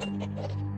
Are you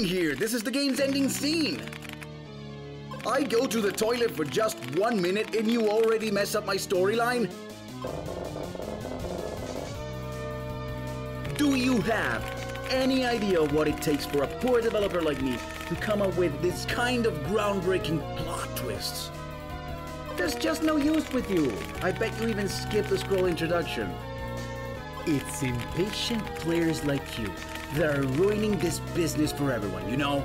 doing here? This is the game's ending scene. I go to the toilet for just one minute and you already mess up my storyline? Do you have any idea what it takes for a poor developer like me to come up with this kind of groundbreaking plot twists? There's just no use with you. I bet you even skip the scroll introduction. It's impatient players like you that are ruining this business for everyone, you know?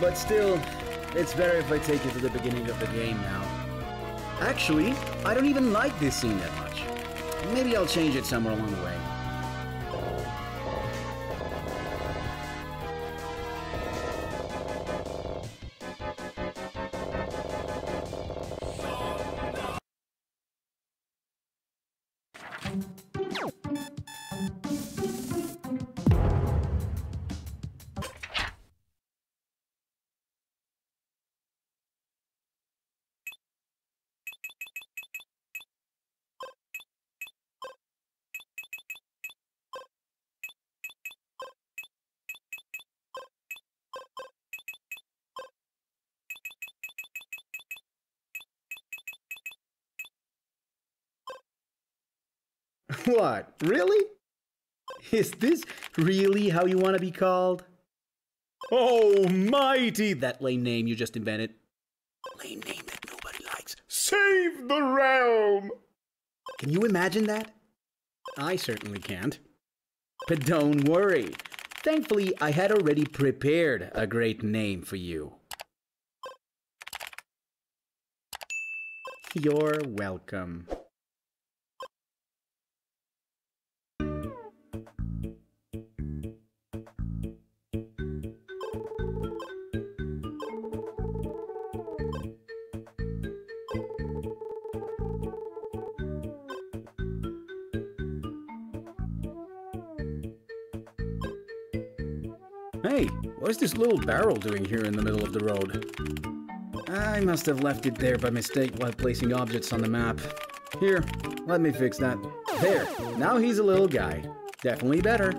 But still, it's better if I take you to the beginning of the game now. Actually, I don't even like this scene that much. Maybe I'll change it somewhere along the way. What? Really? Is this really how you want to be called? Oh, mighty! That lame name you just invented. Lame name that nobody likes. Save the realm! Can you imagine that? I certainly can't. But don't worry. Thankfully, I had already prepared a great name for you. You're welcome. What's this little barrel doing here in the middle of the road? I must have left it there by mistake while placing objects on the map. Here, let me fix that. There, now he's a little guy. Definitely better.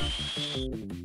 you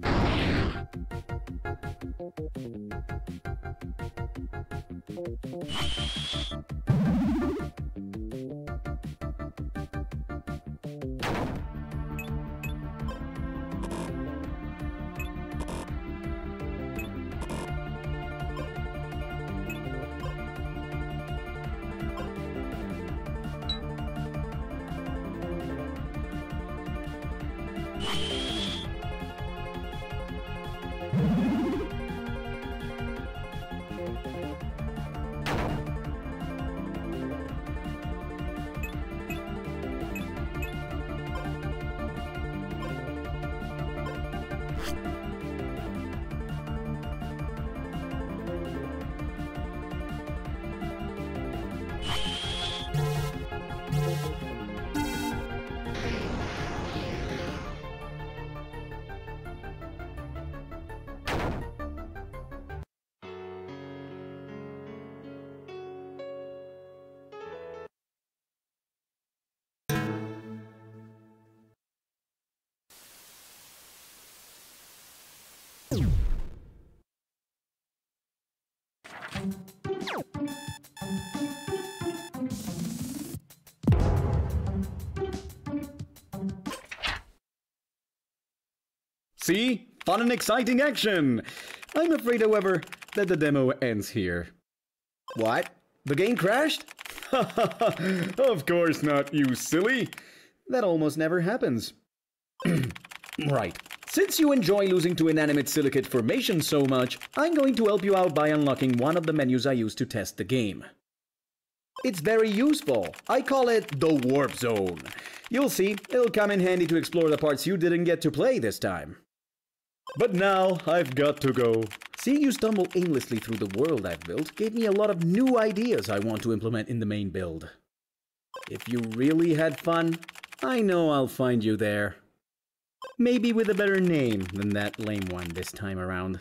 See? Fun and exciting action! I'm afraid, however, that the demo ends here. What? The game crashed? of course not, you silly! That almost never happens. right. Since you enjoy losing to inanimate silicate formation so much, I'm going to help you out by unlocking one of the menus I use to test the game. It's very useful. I call it the Warp Zone. You'll see, it'll come in handy to explore the parts you didn't get to play this time. But now, I've got to go. Seeing you stumble aimlessly through the world I've built gave me a lot of new ideas I want to implement in the main build. If you really had fun, I know I'll find you there. Maybe with a better name than that lame one this time around.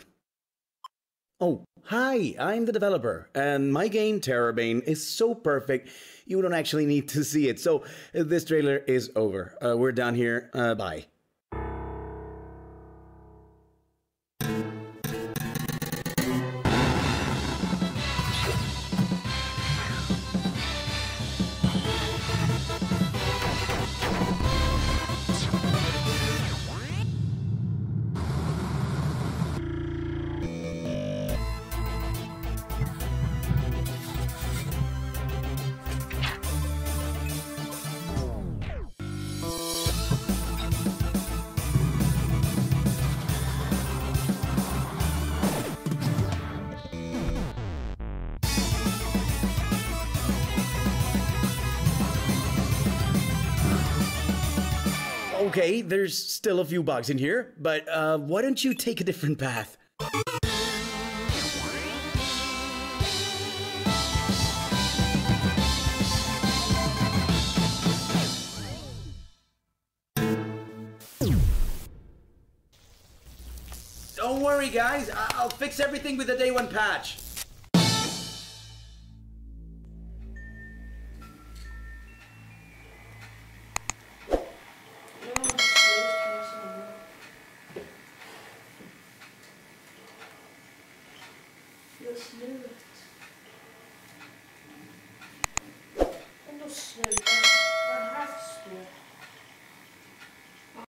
Oh, hi, I'm the developer, and my game, Terrorbane, is so perfect you don't actually need to see it. So, this trailer is over. Uh, we're done here. Uh, bye. Okay, there's still a few bugs in here, but uh, why don't you take a different path? Don't worry, guys. I'll fix everything with the day one patch.